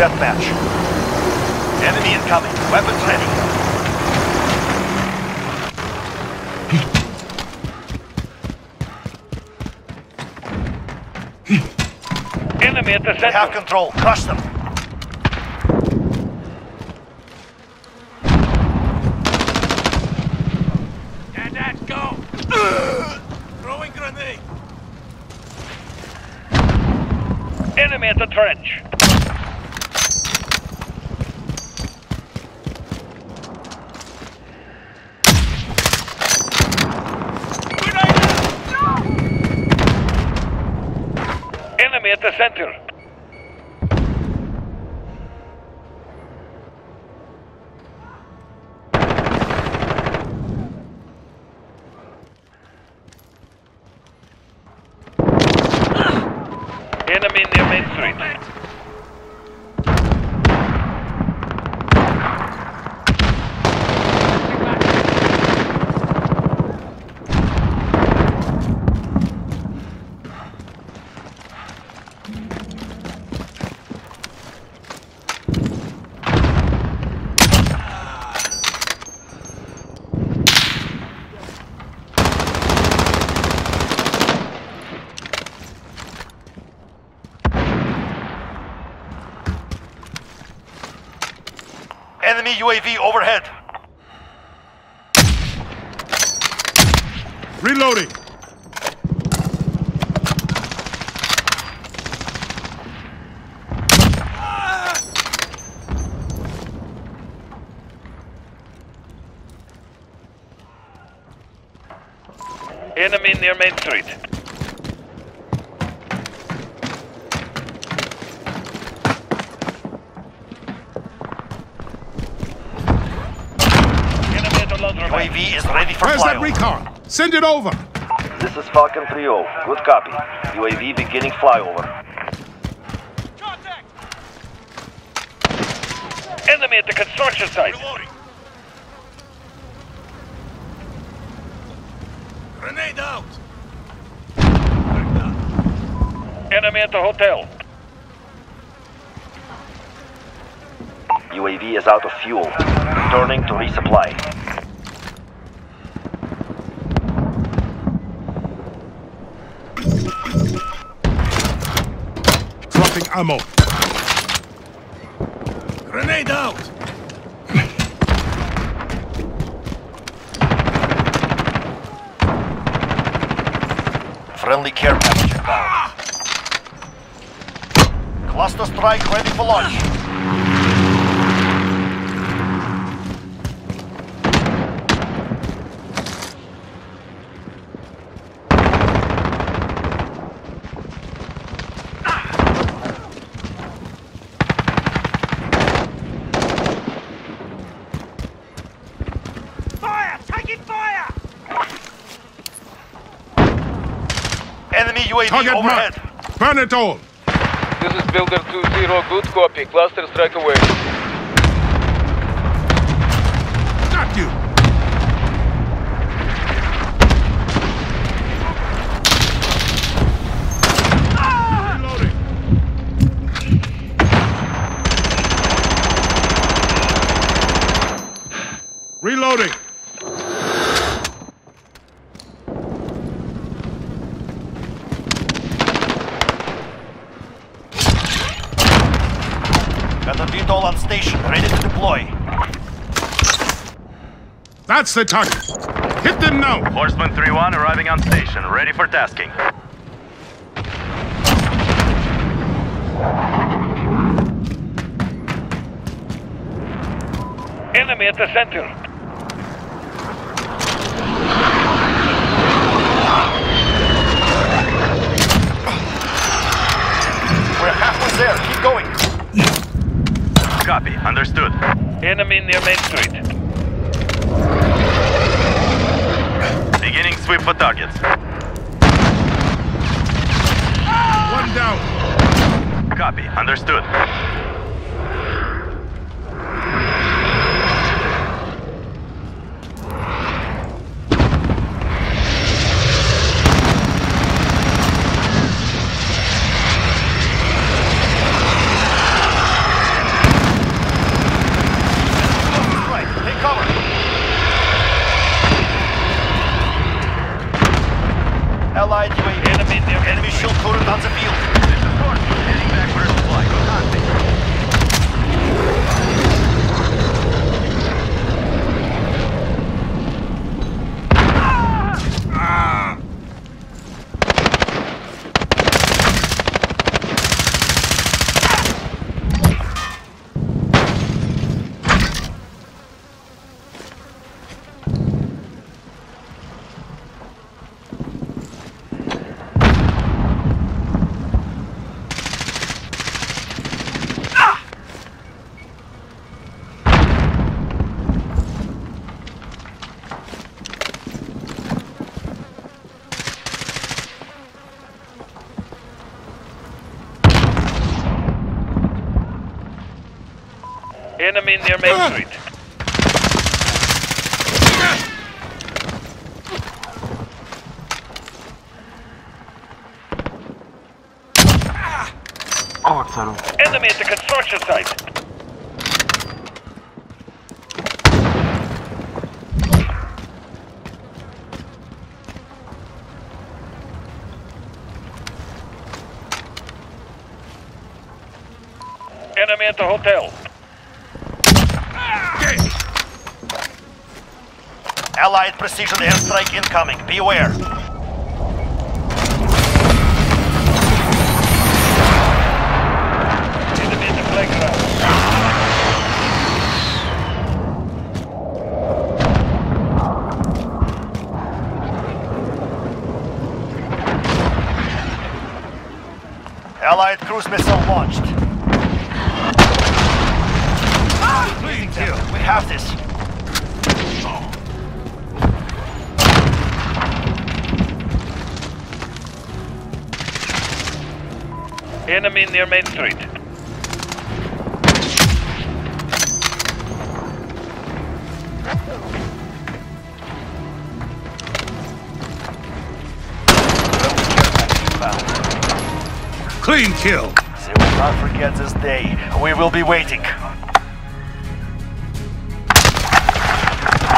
deathmatch. Enemy incoming. Weapons ready. Enemy at the We have control. Crush them. And that go. Throwing grenade. Enemy at the trench. At the center. Enemy near Main Street. Enemy UAV overhead. Reloading. Enemy near Main Street. Enemy at the laundromat. UAV is ready for Where's that flyover. recon? Send it over. This is Falcon 3-0. Good copy. UAV beginning flyover. Contact. Enemy at the construction site. Grenade out! Enemy at the hotel. UAV is out of fuel. Returning to resupply. Dropping ammo. Grenade out! Friendly care package inbound. Cluster strike ready for launch. Enemy UAV Target overhead. marked. Burn it all. This is Builder 2-0, good copy. Cluster strike away. VTOL on station, ready to deploy. That's the target. Hit them now. Horseman 3-1 arriving on station, ready for tasking. Enemy at the center. Copy, understood. Enemy near Main Street. Beginning sweep for targets. One down. Copy, understood. Allied UAV. Enemy, enemy, enemy shield coated on the field. Heading back for supply. Contact. Enemy near Main Street. Oh, Enemy at the construction site. Enemy at the hotel. Allied precision airstrike incoming. Beware. Enemy at the playground. Allied cruise missile launched. Kill. We have this. Enemy near Main Street. Clean kill. They will not forget this day. We will be waiting.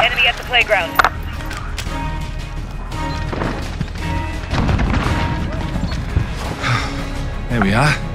Enemy at the playground. We are.